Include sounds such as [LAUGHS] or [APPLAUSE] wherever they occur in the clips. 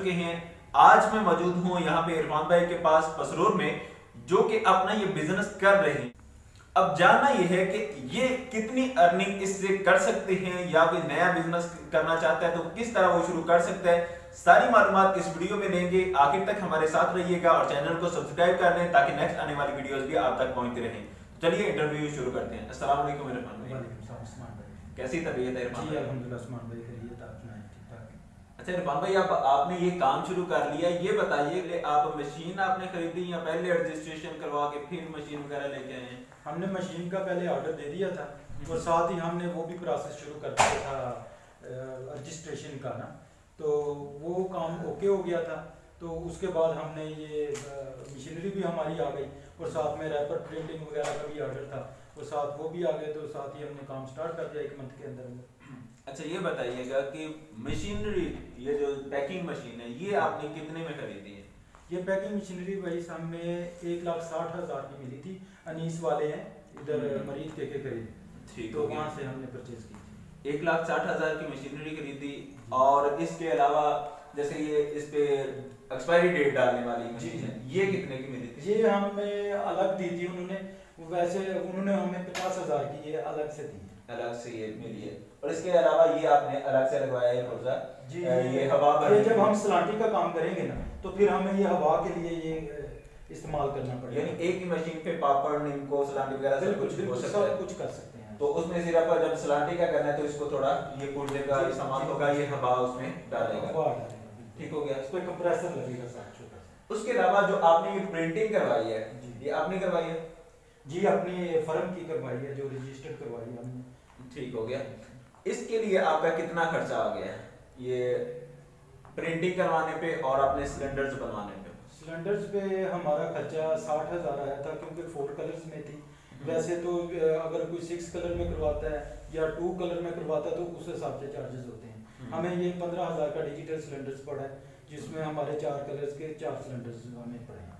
چکے ہیں۔ آج میں موجود ہوں یہاں پہ عرفان بھائی کے پاس پسرور میں جو کہ اپنا یہ بزنس کر رہے ہیں۔ اب جاننا یہ ہے کہ یہ کتنی ارننگ اس سے کر سکتے ہیں یا کوئی نیا بزنس کرنا چاہتا ہے تو کس طرح وہ شروع کر سکتا ہے؟ ساری معلومات اس ویڈیو میں دیں گے۔ آخر تک ہمارے ساتھ رہیے گا اور چینل کو سبسکرائب کر لیں تاکہ نیکسٹ آنے والی ویڈیوز بھی آپ تک پہنچتے رہیں۔ چلیے انٹرویو شروع کرتے ہیں۔ السلام علیکم عرفان بھائی۔ کیسی طبیعت ہے عرفان بھائی؟ الحمدللہ عثمان بھائی خیریت آپ سنائیں۔ ٹھیک ٹھاک اچھا عرفان بھائی اب آپ نے یہ کام شروع کر لیا، یہ بتائیے کہ آپ مشین آپ نے خریدی یا پہلے رجسٹریشن کروا کے پھر مشین وغیرہ لے کے آئے ہیں؟ ہم نے مشین کا پہلے آرڈر دے دیا تھا، اور ساتھ ہی ہم نے وہ بھی پروسیس شروع کر دیا تھا رجسٹریشن کا نا۔ تو وہ کام اوکے ہو گیا تھا۔ تو اس کے بعد ہم نے یہ مشینری بھی ہماری آ گئی، اور ساتھ میں ریپر پرنٹنگ وغیرہ کا بھی آرڈر تھا۔ اور ساتھ وہ بھی آ گئے، تو ساتھ ہی ہم نے کام سٹارٹ کر دیا ایک منتھ کے اندر اندر اچھا یہ بتائیے گا کہ مشینری یہ جو پیکنگ مشین ہے یہ آپ نے کتنے میں خریدی ہے؟ یہ پیکنگ مشینری وہی ہمیں ایک لاکھ ساٹھ ہزار کی ملی تھی انیس والے ہیں ادھر۔ مریض کے کے قریب ٹھیک تو وہاں سے ہم نے پرچیز کی۔ ایک لاکھ ساٹھ ہزار کی مشینری خریدی اور اس کے علاوہ جیسے یہ اس پہ ایکسپائری ڈیٹ ڈالنے والی مشین ہے یہ کتنے کی ملی تھی؟ یہ ہمیں الگ دی تھی انہوں نے ویسے انہوں نے ہمیں پچاس ہزار کی یہ الگ سے دی الگ سے یہ ملی ہے۔ اور اس کے علاوہ یہ آپ نے الگ سے لگوایا ہے پرزا جی یہ ہوا یہ جب ہم سلانٹی کا کام کریں گے نا تو پھر ہمیں یہ ہوا کے لیے یہ استعمال کرنا پڑے یعنی ایک ہی مشین پہ پاپڑ نیمکو سلانٹی وغیرہ سب کچھ ہو سکتا ہے۔ کچھ کر سکتے ہیں۔ تو اس میں صرف جب سلانٹی کا کرنا ہے تو اس کو تھوڑا یہ پورزے کا جی، استعمال جی، ہوگا جی۔ یہ ہوا اس میں ڈالے گا۔ ٹھیک ہو گیا۔ اس پہ کمپریسر لگے گا اس کے علاوہ جو آپ نے یہ پرنٹنگ کروائی ہے جی۔ یہ آپ نے کروائی ہے؟ جی اپنی فرم کی کروائی ہے جو رجسٹرڈ کروائی ہے ہم نے۔ ٹھیک ہو گیا۔ اس کے لیے آپ کا کتنا خرچہ آ گیا ہے؟ یہ پرنٹنگ کروانے پہ اور اپنے سلنڈرز بنوانے پہ۔ سلنڈرز پہ ہمارا خرچہ ساٹھ ہزار آیا تھا کیونکہ فور کلرز میں تھی۔ ویسے تو اگر کوئی سکس کلر میں کرواتا ہے یا ٹو کلر میں کرواتا ہے تو اس حساب سے چارجز ہوتے ہیں۔ ہم۔ ہمیں یہ پندرہ ہزار کا ڈیجیٹل سلنڈرز پڑا ہے جس میں ہمارے چار کلرز کے چار سلنڈرز ہمیں پڑے ہیں۔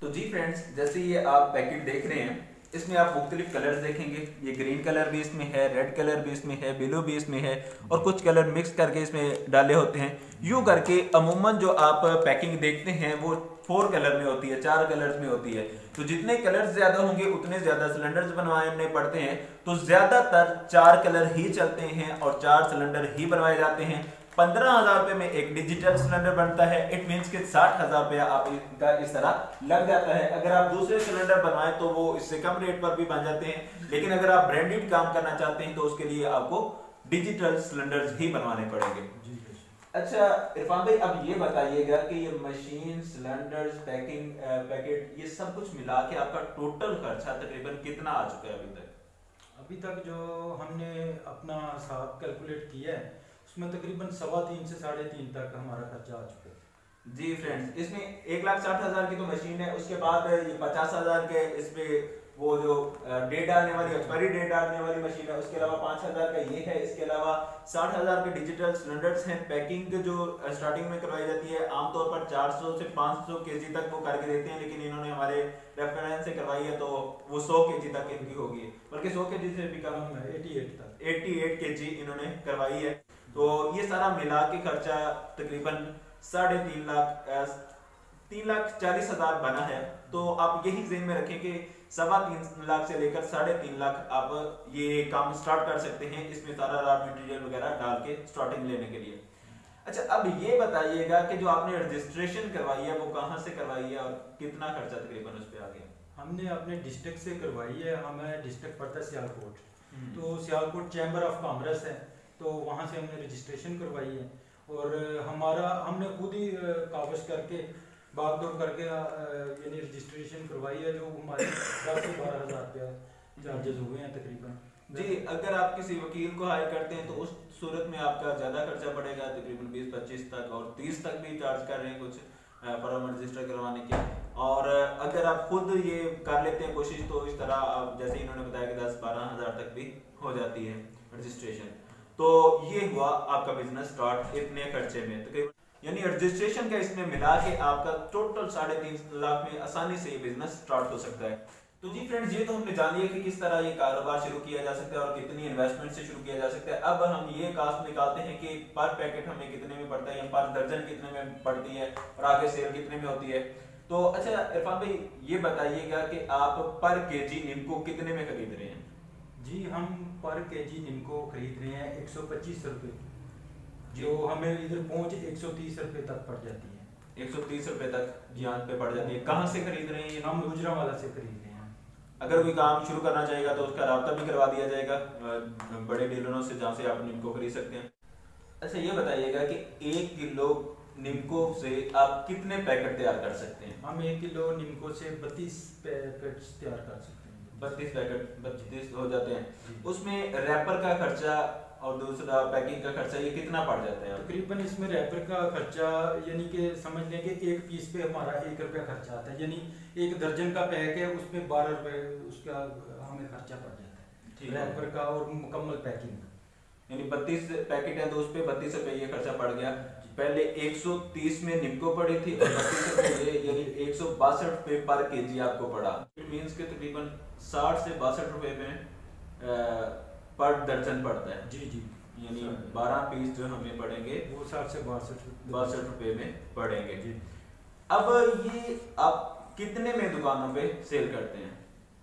تو جی فرینڈز جیسے یہ آپ پیکٹ دیکھ رہے ہیں اس میں آپ مختلف کلرز دیکھیں گے۔ یہ گرین کلر بھی اس میں ہے ریڈ کلر بھی اس میں ہے بلو بھی اس میں ہے اور کچھ کلر مکس کر کے اس میں ڈالے ہوتے ہیں۔ یوں کر کے عموماً جو آپ پیکنگ دیکھتے ہیں وہ فور کلر میں ہوتی ہے، چار کلرز میں ہوتی ہے۔ تو جتنے کلرز زیادہ ہوں گے، اتنے زیادہ سلنڈرز بنوانے پڑتے ہیں۔ تو زیادہ تر چار کلر ہی چلتے ہیں اور چار سلنڈر ہی بنوائے جاتے ہیں۔ پندرہ ہزار روپے میں ایک ڈیجیٹل سلنڈر بنتا ہے۔ اٹ مینس کہ ساٹھ ہزار روپیہ آپ کا اس طرح لگ جاتا ہے۔ اگر آپ دوسرے سلنڈر بنوائیں تو وہ اس سے کم ریٹ پر بھی بن جاتے ہیں۔ لیکن اگر آپ برانڈیڈ کام کرنا چاہتے ہیں تو اس کے لیے آپ کو ڈیجیٹل سلنڈرز ہی بنوانے پڑیں گے۔ جی اچھا عرفان بھائی اب یہ بتائیے گا کہ یہ مشین سلنڈرز پیکنگ پیکٹ یہ سب کچھ ملا کے آپ کا ٹوٹل خرچہ تقریباً کتنا آ چکا ہے ابھی تک؟ ابھی تک جو ہم نے اپنا حساب کیلکولیٹ کیا ہے اس میں تقریباً سوا تین سے ساڑھے تین تک ہمارا خرچہ آ چکا ہے۔ جی فرینڈز اس میں ایک لاکھ ساٹھ ہزار کی تو مشین ہے اس کے بعد یہ پچاس ہزار کے اس پہ وہ جو ڈیٹ ڈالنے والی ایکسپائری ڈیٹ ڈالنے والی مشین ہے اس کے علاوہ پانچ ہزار کا یہ ہے اس کے علاوہ ساٹھ ہزار کے ڈیجیٹل سلنڈرز ہیں۔ پیکنگ جو اسٹارٹنگ میں کروائی جاتی ہے عام طور پر چار سو سے پانچ سو کے جی تک وہ کر کے دیتے ہیں لیکن انہوں نے ہمارے ریفرنس سے کروائی ہے تو وہ سو کے جی تک ان کی ہوگی۔ بلکہ سو کے جی سے بھی کم ایٹی ایٹ تک۔ ایٹی ایٹ کے جی انہوں نے کروائی ہے۔ تو یہ سارا ملا کے خرچہ تقریباً ساڑھے تین لاکھ تین لاکھ چالیس ہزار بنا ہے۔ تو آپ یہی ذہن میں رکھیں کہ سوا تین لاکھ سے لے کر ساڑھے تین لاکھ آپ یہ کام سٹارٹ کر سکتے ہیں اس میں سارا را مٹیریل وغیرہ ڈال کے سٹارٹنگ لینے کے لیے۔ اچھا اب یہ بتائیے گا کہ جو آپ نے رجسٹریشن کروائی ہے وہ کہاں سے کروائی ہے اور کتنا خرچہ تقریباً اس پہ آ گیا ہم نے اپنے ڈسٹرکٹ سے کروائی ہے ہمیں ڈسٹرکٹ پڑتا ہے سیالکوٹ۔ تو سیالکوٹ چیمبر آف کامرس ہے۔ تو وہاں سے ہم نے رجسٹریشن کروائی ہے۔ اور ہمارا ہم نے خود ہی کاغذ کر کے بھاگ دوڑ کر کے یعنی رجسٹریشن کروائی ہے جو ہمارے دس سے بارہ ہزار روپیہ چارجز ہوئے ہیں تقریباً۔ جی اگر آپ کسی وکیل کو ہائر کرتے ہیں تو اس صورت میں آپ کا زیادہ خرچہ پڑے گا، تقریباً بیس، پچیس تک اور تیس تک بھی چارج کر رہے ہیں کچھ فرم رجسٹر کروانے کے۔ اور اگر آپ خود یہ کر لیتے ہیں کوشش تو اس طرح جیسے انہوں نے بتایا کہ دس، بارہ ہزار تک بھی ہو جاتی ہے رجسٹریشن تو یہ ہوا آپ کا بزنس سٹارٹ اتنے خرچے میں۔ تقریباً یعنی رجسٹریشن کا اس میں ملا کے آپ کا ٹوٹل ساڑھے تین لاکھ میں آسانی سے یہ بزنس سٹارٹ ہو سکتا ہے۔ تو جی فرینڈز یہ تو ہم نے جان لیا کہ کس طرح یہ کاروبار شروع کیا جا سکتا ہے اور کتنی انویسٹمنٹ سے شروع کیا جا سکتا ہے۔ اب ہم یہ کاسٹ نکالتے ہیں کہ پر پیکٹ ہمیں کتنے میں پڑتا ہے یا پر درجن کتنے میں پڑتی ہے اور آگے سیل کتنے میں ہوتی ہے۔ تو اچھا عرفان بھائی، یہ بتائیے گا کہ آپ پر کے جی نمکو کتنے میں خرید رہے ہیں؟ جی ہم پر کے جی نمکو خرید رہے ہیں ایک سو پچیس روپے۔ جو ہمیں ادھر پہنچ ایک سو تیس روپے تک پڑ جاتی ہے۔ ایک سو تیس روپے تک جیان پہ پڑ جاتی ہے۔ کہاں سے خرید رہے ہیں ہم گجرا والا سے خرید رہے ہیں۔ اگر کوئی کام شروع کرنا چاہے گا تو اس کا رابطہ بھی کروا دیا جائے گا۔ بڑے ڈیلروں سے جہاں سے آپ نمکو خرید سکتے ہیں۔ اچھا یہ بتائیے گا کہ ایک کلو نمکو سے آپ کتنے پیکٹ تیار کر سکتے ہیں؟ ہم ایک کلو نمکو سے بتیس پیکٹ تیار کر سکتے ہیں۔ بتیس پیکٹ بتیس ہو جاتے ہیں۔ اس میں ریپر کا خرچہ اور دوسرا پیکنگ کا خرچہ یہ کتنا پڑ جاتا ہے؟ تقریباً اس میں ریپر کا خرچہ یعنی کہ سمجھ لیں کہ ایک پیس پہ ہمارا ایک روپیہ خرچہ آتا ہے۔ یعنی ایک درجن کا پیک ہے اس میں بارہ روپے اس کا ہمیں خرچہ پڑ جاتا ہے۔ ریپر کا اور مکمل پیکنگ کا۔ یعنی بتیس پیکٹ ہے تو اس پہ بتیس روپے یہ خرچہ پڑ گیا۔ پہلے ایک سو تیس میں نمکو پڑی تھی اور بتیس روپے یعنی ایک سو باسٹھ روپے پر کے جی آپ کو پڑا۔ مینس کے تقریباً ساٹھ سے باسٹھ روپے میں پر درجن پڑتا ہے۔ جی جی۔ یعنی بارہ پیس جو ہمیں پڑیں گے وہ ساٹھ سے باسٹھ باسٹھ روپے میں پڑیں گے۔ جی۔ اب یہ آپ کتنے میں دکانوں پہ سیل کرتے ہیں؟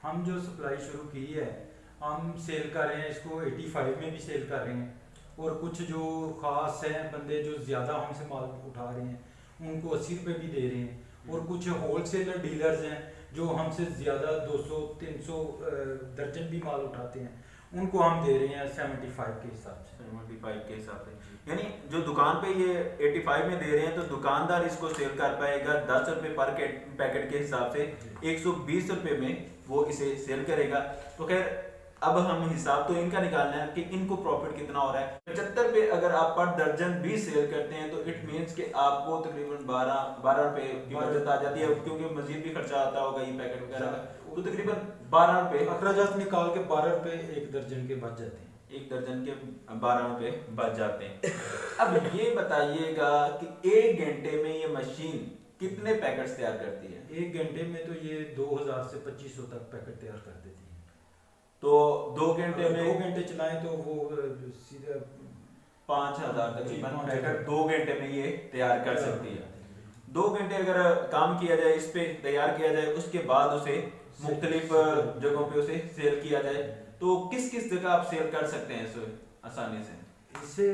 ہم جو سپلائی شروع کی ہے ہم سیل کر رہے ہیں اس کو ایٹی فائیو میں بھی سیل کر رہے ہیں۔ اور کچھ جو خاص ہیں بندے جو زیادہ ہم سے مال اٹھا رہے ہیں ان کو اسی روپے بھی دے رہے ہیں۔ اور کچھ ہول سیلر ڈیلرز ہیں جو ہم سے زیادہ دو سو تین سو درجن بھی مال اٹھاتے ہیں۔ ان کو ہم دے رہے ہیں سیونٹی فائیو کے حساب سے۔ سیونٹی فائیو کے حساب سے۔ یعنی جو دکان پہ یہ ایٹی فائیو میں دے رہے ہیں تو دکاندار اس کو سیل کر پائے گا دس روپے پر پیکٹ کے حساب سے۔ ایک سو بیس روپے میں وہ اسے سیل کرے گا۔ تو خیر اب ہم حساب تو ان کا نکالنا ہے کہ ان کو پروفٹ کتنا ہو رہا ہے۔ پچہتر پہ اگر آپ پر درجن بھی سیل کرتے ہیں تو اٹ مینس کہ آپ کو تقریباً بارہ بارہ روپے کی بچت آ جاتی ہے۔ کیونکہ مزید بھی خرچہ آتا ہوگا یہ پیکٹ وغیرہ کا۔ تو تقریباً بارہ روپے اخراجات نکال کے بارہ روپے ایک درجن کے بچ جاتے ہیں۔ ایک درجن کے بارہ روپے بچ جاتے ہیں۔ [LAUGHS] اب یہ بتائیے گا کہ ایک گھنٹے میں یہ مشین کتنے پیکٹس تیار کرتی ہے؟ ایک گھنٹے میں تو یہ دو ہزار سے پچیس سو تک پیکٹ تیار کر دیتی ہے۔ تو دو گھنٹے میں دو گھنٹے چلائیں تو وہ سیدھا پانچ ہزار تقریباً پیکٹ دو گھنٹے میں یہ تیار کر سکتی ہے۔ دو گھنٹے اگر کام کیا جائے اس پہ تیار کیا جائے اس کے بعد اسے مختلف جگہوں پہ اسے سیل کیا جائے۔ تو کس کس جگہ آپ سیل کر سکتے ہیں اسے آسانی سے؟ اس سے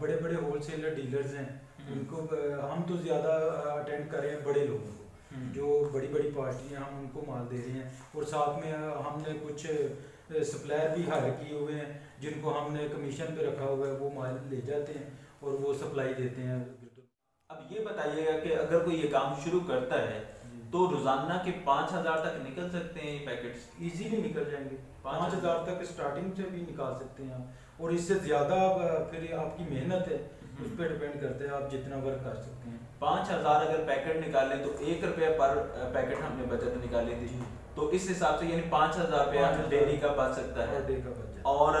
بڑے بڑے ہول سیلر ڈیلرز ہیں۔ ان کو ہم تو زیادہ اٹینڈ کر رہے ہیں بڑے لوگوں کو۔ جو بڑی بڑی پارٹیاں ہم ان کو مال دے رہے ہیں۔ اور ساتھ میں ہم نے کچھ سپلائر بھی ہائر کیے ہوئے ہیں جن کو ہم نے کمیشن پہ رکھا ہوا ہے وہ مال لے جاتے ہیں اور وہ سپلائی دیتے ہیں۔ اب یہ بتائیے گا کہ اگر کوئی یہ کام شروع کرتا ہے تو روزانہ کے پانچ ہزار تک نکل سکتے ہیں یہ پیکٹس ایزیلی نکل جائیں گے۔ پانچ ہزار؟ تک اسٹارٹنگ سے بھی نکال سکتے ہیں اور اس سے زیادہ پھر آپ کی محنت ہے اس پہ ڈپینڈ کرتے ہیں آپ جتنا ورک کر سکتے ہیں۔ پانچ ہزار اگر پیکٹ نکالیں تو ایک روپیہ پر پیکٹ ہم نے بچت نکالی تھی۔ تو اس حساب سے یعنی پانچ ہزار روپیہ ڈیلی کا بچ سکتا ہے۔ اور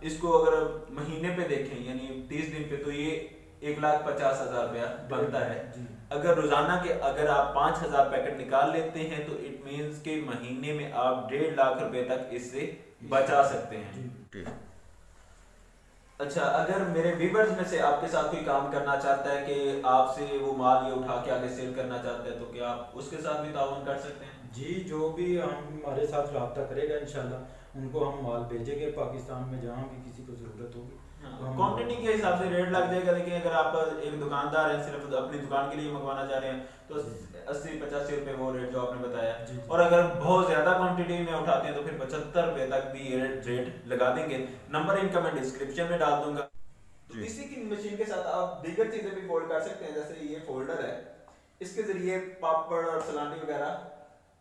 اس کو اگر مہینے پہ دیکھیں یعنی تیس دن پہ تو یہ ایک لاکھ پچاس ہزار روپیہ بنتا ہے۔ جی۔ اگر روزانہ کے اگر آپ پانچ ہزار پیکٹ نکال لیتے ہیں تو اٹ مینس کے مہینے میں آپ ڈیڑھ لاکھ روپے تک اس سے بچا سکتے ہیں۔ جی۔ اچھا اگر میرے ویورز میں سے آپ کے ساتھ کوئی کام کرنا چاہتا ہے کہ آپ سے وہ مال یہ اٹھا کے آگے سیل کرنا چاہتا ہے، تو کیا آپ اس کے ساتھ بھی تعاون کر سکتے ہیں؟ جی جو بھی ہمارے ساتھ رابطہ کرے گا انشاءاللہ۔ ان کو ہم مال بھیجیں گے پاکستان میں جہاں بھی کسی کو ضرورت ہوگی کوانٹٹی کے حساب سے ریٹ لگ جائے گا۔ لیکن اگر آپ ایک دکاندار ہیں صرف اپنی دکان کے لیے منگوانا چاہ رہے ہیں تو اسی پچاسی روپے وہ ریٹ جو آپ نے بتایا۔ جی، جی۔ اور اگر بہت زیادہ کوانٹٹی میں اٹھاتے ہیں تو پھر پچہتر روپے تک بھی یہ ریٹ لگا دیں گے۔ نمبر ان کا میں ڈسکرپشن میں ڈال دوں گا۔ جی۔ اسی کی مشین کے ساتھ آپ دیگر چیزیں بھی فولڈ کر سکتے ہیں جیسے یہ فولڈر ہے۔ اس کے ذریعے پاپڑ اور سلانی وغیرہ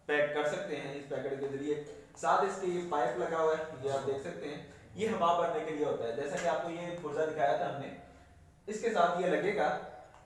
پیک کر سکتے ہیں اس پیکٹ کے ذریعے۔ ساتھ اس کی پائپ لگا ہوا ہے، یہ آپ دیکھ سکتے ہیں۔ یہ ہوا بھرنے کے لیے ہوتا ہے۔ جیسا کہ آپ کو یہ پرزا دکھایا تھا ہم نے۔ اس کے ساتھ یہ لگے گا۔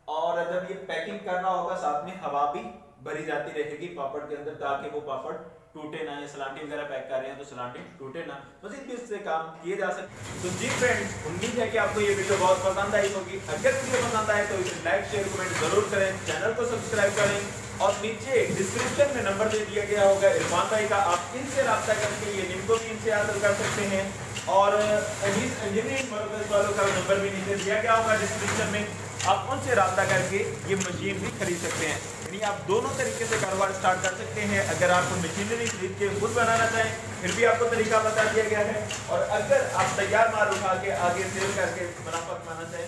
اور جب یہ پیکنگ کرنا ہوگا، ساتھ میں ہوا بھی بھری جاتی رہے گی۔ پاپڑ کے اندر تاکہ وہ پاپڑ ٹوٹے نہ، یا سلانٹی وغیرہ پیک کر رہے ہیں تو سلانٹی ٹوٹے نہ۔ مزید بھی اس سے کام کیے جا سکتے تو جی فرینڈز امید ہے کہ آپ کو یہ ویڈیو بہت پسند آئی ہوگی۔ اگر ویڈیو پسند آئے تو اسے لائک شیئر کمنٹ ضرور کریں۔ چینل کو سبسکرائب کریں۔ اور نیچے ڈسکرپشن میں نمبر دے دیا گیا ہوگا عرفان بھائی کا۔ آپ ان سے رابطہ کر کے یہ نم بھی ان سے حاصل کر سکتے ہیں۔ اور انجینئرنگ مرکز والوں کا نمبر بھی نیچے دیا گیا ہوگا ڈسکرپشن میں۔ آپ ان سے رابطہ کر کے یہ مشین بھی خرید سکتے ہیں۔ یعنی آپ دونوں طریقے سے کاروبار اسٹارٹ کر سکتے ہیں۔ اگر آپ کو مشینری خرید کے خود بنانا چاہیں، پھر بھی آپ کو طریقہ بتا دیا گیا ہے۔ اور اگر آپ تیار مال اٹھا کے آگے سیل کر کے منافع کمانا چاہیں